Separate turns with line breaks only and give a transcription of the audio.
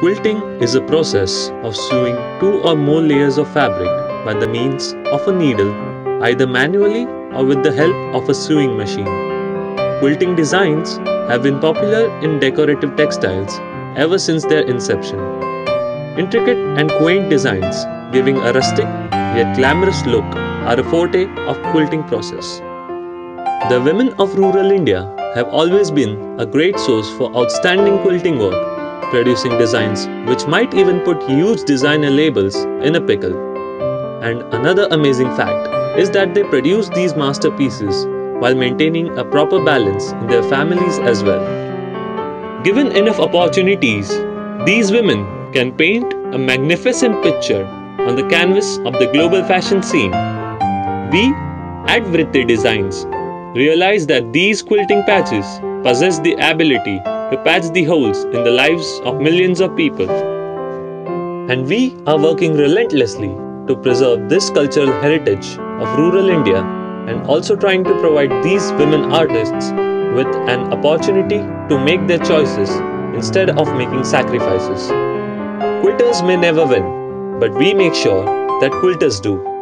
Quilting is a process of sewing two or more layers of fabric by the means of a needle, either manually or with the help of a sewing machine. Quilting designs have been popular in decorative textiles ever since their inception. Intricate and quaint designs giving a rustic yet glamorous look are a forte of quilting process. The women of rural India have always been a great source for outstanding quilting work producing designs which might even put huge designer labels in a pickle. And another amazing fact is that they produce these masterpieces while maintaining a proper balance in their families as well. Given enough opportunities, these women can paint a magnificent picture on the canvas of the global fashion scene. We at Vritti Designs realize that these quilting patches possess the ability to patch the holes in the lives of millions of people. And we are working relentlessly to preserve this cultural heritage of rural India and also trying to provide these women artists with an opportunity to make their choices instead of making sacrifices. Quilters may never win, but we make sure that quilters do.